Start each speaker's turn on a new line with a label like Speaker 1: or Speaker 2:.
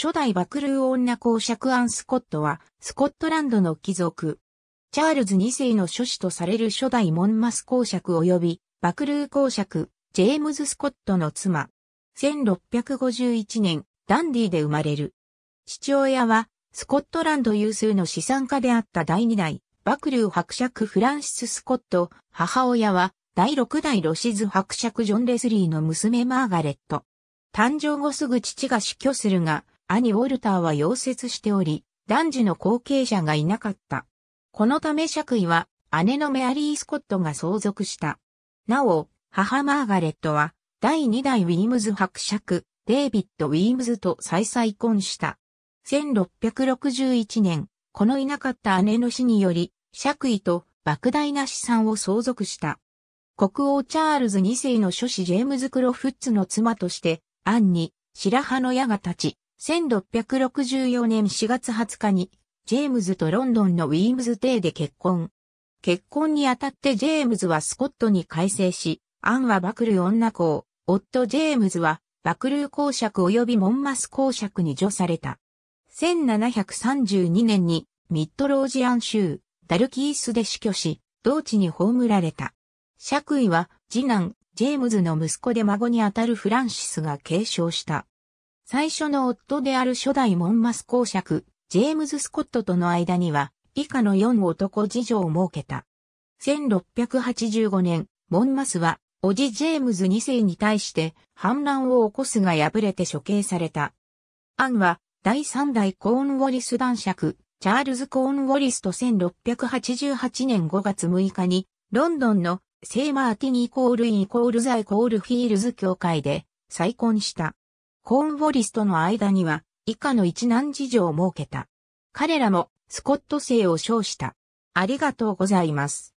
Speaker 1: 初代バクルー女公爵アン・スコットは、スコットランドの貴族。チャールズ2世の諸子とされる初代モンマス公爵及び、バクルー公爵、ジェームズ・スコットの妻。1651年、ダンディで生まれる。父親は、スコットランド有数の資産家であった第二代、バクルー伯爵フランシス・スコット。母親は、第六代ロシズ伯爵ジョン・レスリーの娘マーガレット。誕生後すぐ父が死去するが、兄ウォルターは溶接しており、男児の後継者がいなかった。このため爵位は姉のメアリー・スコットが相続した。なお、母マーガレットは第2代ウィームズ伯爵、デイビッド・ウィームズと再再婚した。1661年、このいなかった姉の死により、爵位と莫大な資産を相続した。国王チャールズ2世の諸子ジェームズ・クロフッツの妻として、アンに白羽の矢が立ち、1664年4月20日にジェームズとロンドンのウィームズ邸で結婚。結婚にあたってジェームズはスコットに改正し、アンはバクル女公、夫ジェームズはバクルー公爵及びモンマス公爵に除された。1732年にミッドロージアン州、ダルキースで死去し、同地に葬られた。爵位は次男、ジェームズの息子で孫にあたるフランシスが継承した。最初の夫である初代モンマス公爵、ジェームズ・スコットとの間には、以下の4男2女を設けた。1685年、モンマスは、おじジェームズ2世に対して反乱を起こすが敗れて処刑された。アンは、第3代コーンウォリス男爵、チャールズ・コーンウォリスと1688年5月6日に、ロンドンの聖マーティニーコールインコールザイコールフィールズ教会で再婚した。コーンウォリスとの間には以下の一難事情を設けた。彼らもスコット姓を称した。ありがとうございます。